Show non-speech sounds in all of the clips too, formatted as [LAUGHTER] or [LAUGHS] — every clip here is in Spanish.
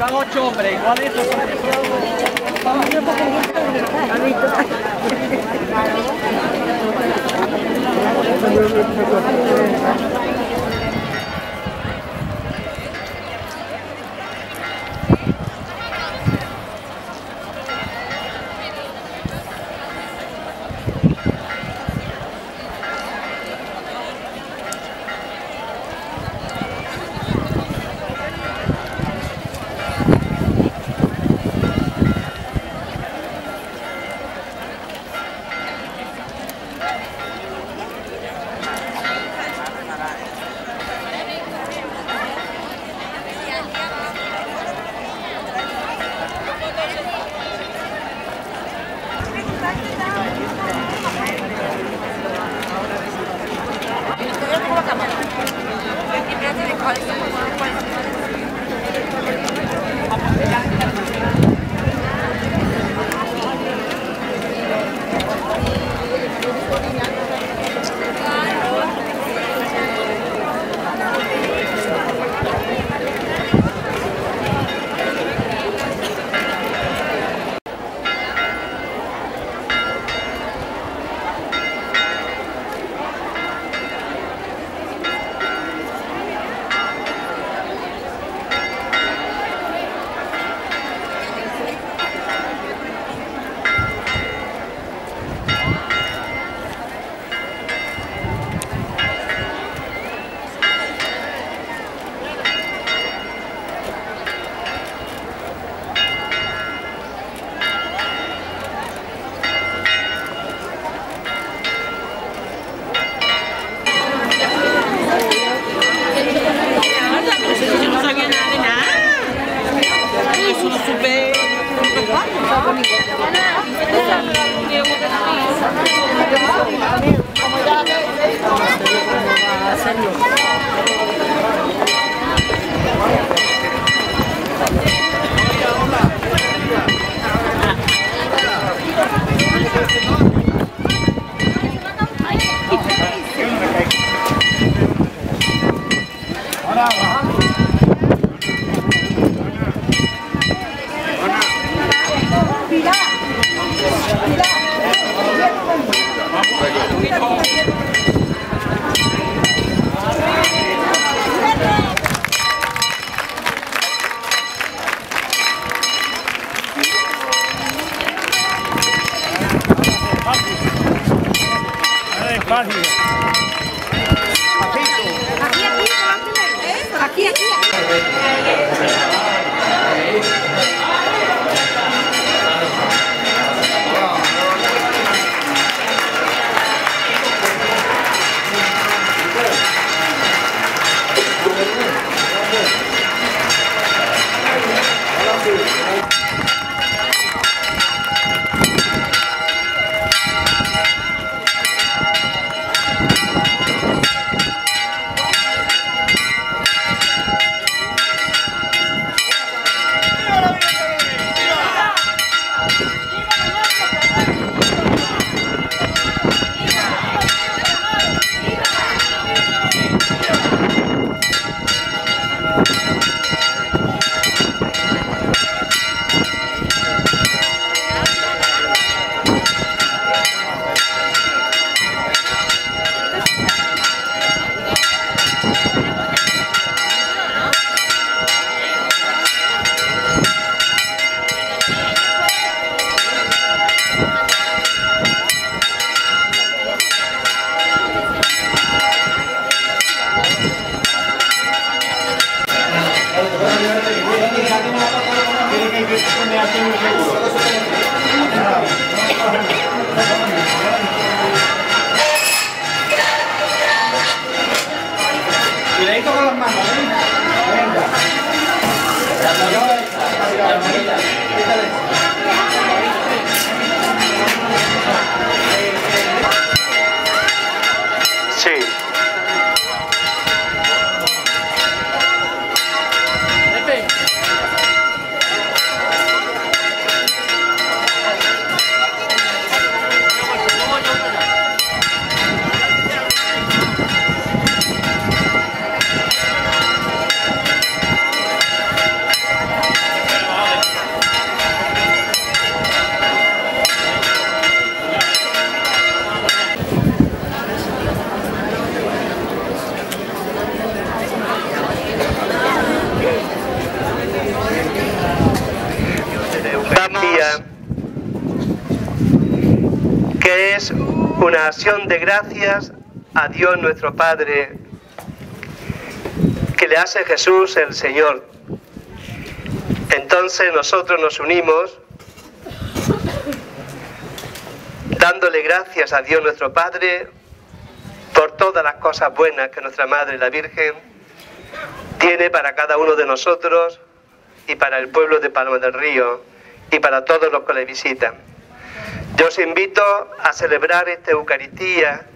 Están ocho hombres, igualitos. no [LAUGHS] Cuidadito con las manos, ¿eh? Venga. Una acción de gracias a Dios nuestro Padre que le hace Jesús el Señor. Entonces nosotros nos unimos dándole gracias a Dios nuestro Padre por todas las cosas buenas que nuestra Madre la Virgen tiene para cada uno de nosotros y para el pueblo de Palma del Río y para todos los que le visitan. Yo os invito a celebrar esta Eucaristía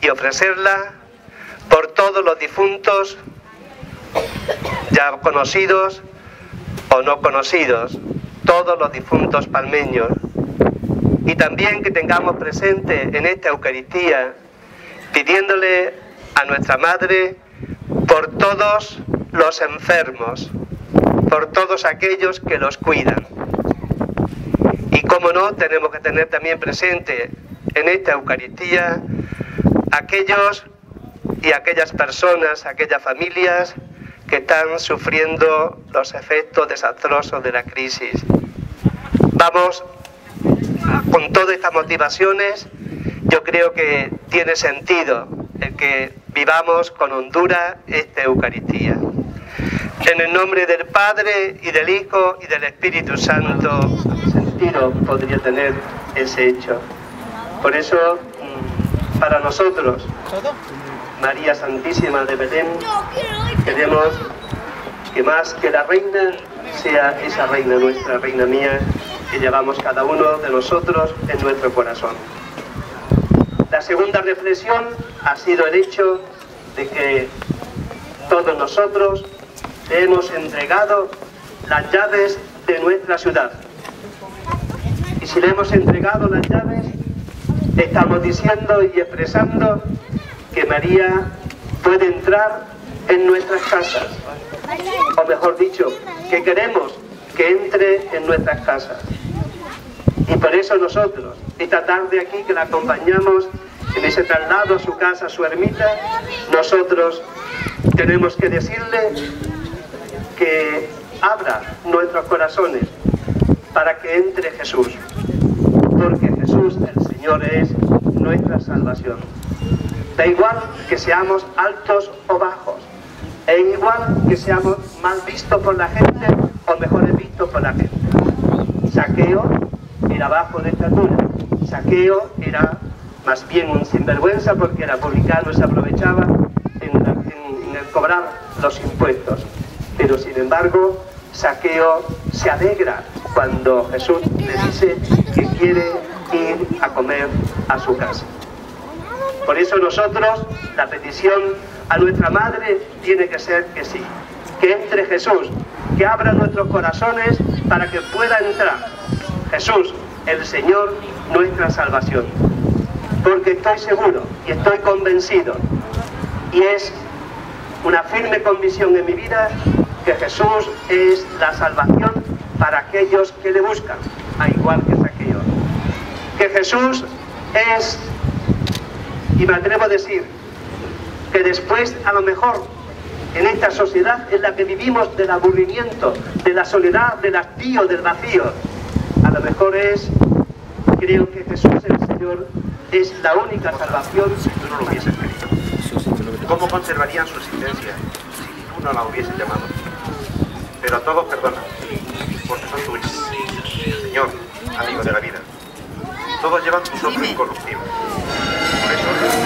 y ofrecerla por todos los difuntos ya conocidos o no conocidos, todos los difuntos palmeños. Y también que tengamos presente en esta Eucaristía, pidiéndole a nuestra Madre por todos los enfermos, por todos aquellos que los cuidan. Como no, tenemos que tener también presente en esta Eucaristía aquellos y aquellas personas, aquellas familias que están sufriendo los efectos desastrosos de la crisis. Vamos, con todas estas motivaciones, yo creo que tiene sentido el que vivamos con Honduras esta Eucaristía. En el nombre del Padre y del Hijo y del Espíritu Santo, sentido podría tener ese hecho. Por eso, mm, para nosotros, María Santísima de Belén, queremos que más que la reina sea esa reina nuestra, reina mía, que llevamos cada uno de nosotros en nuestro corazón. La segunda reflexión ha sido el hecho de que todos nosotros le hemos entregado las llaves de nuestra ciudad. Y si le hemos entregado las llaves, estamos diciendo y expresando que María puede entrar en nuestras casas, o mejor dicho, que queremos que entre en nuestras casas. Y por eso nosotros, esta tarde aquí que la acompañamos en ese traslado a su casa, a su ermita, nosotros tenemos que decirle que abra nuestros corazones para que entre Jesús, porque Jesús el Señor es nuestra salvación. Da igual que seamos altos o bajos. E igual que seamos mal vistos por la gente o mejores vistos por la gente. Saqueo era bajo de estatura. Saqueo era más bien un sinvergüenza porque era publicano y se aprovechaba en, en cobrar los impuestos. Pero sin embargo, Saqueo se alegra cuando Jesús le dice que quiere ir a comer a su casa. Por eso nosotros, la petición a nuestra Madre tiene que ser que sí, que entre Jesús, que abra nuestros corazones para que pueda entrar Jesús, el Señor, nuestra salvación. Porque estoy seguro y estoy convencido, y es una firme convicción en mi vida, que Jesús es la salvación para aquellos que le buscan, a igual que Saqueo. Que Jesús es y me atrevo a decir que después, a lo mejor, en esta sociedad en la que vivimos del aburrimiento, de la soledad, del hastío, del vacío, a lo mejor es, creo que Jesús el Señor es la única salvación si tú no lo hubieses querido. ¿Cómo conservarían su existencia si tú no la hubieses llamado? Pero a todos perdona, porque son tuyos. Señor, amigo de la vida. Todos llevan tu soplo incorruptible. Por eso...